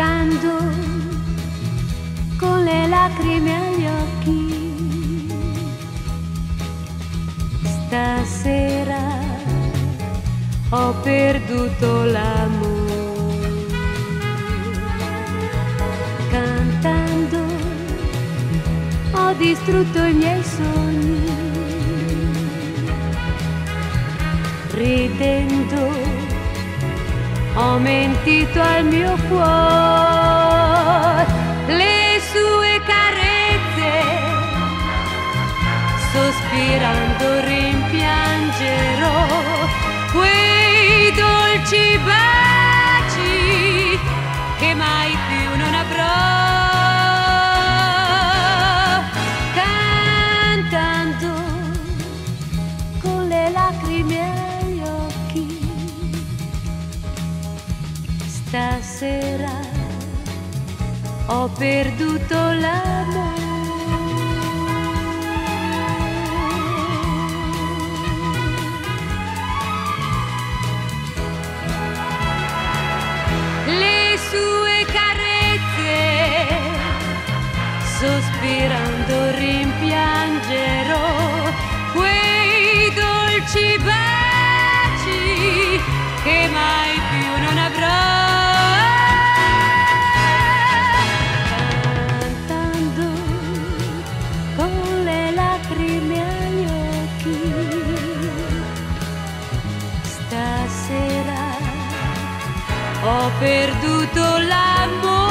cantando con le lacrime agli occhi. Stasera ho perduto l'amore. Cantando ho distrutto i miei sogni. Ridendo ho mentito al mio cuore, le sue carezze, sospirando rimpiangerò quei dolci baci che mai più non avrò. Cantando con le lacrime stasera ho perduto l'amore. Le sue carezze, sospirando rimpiangerò ho perduto l'amore.